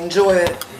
enjoy it.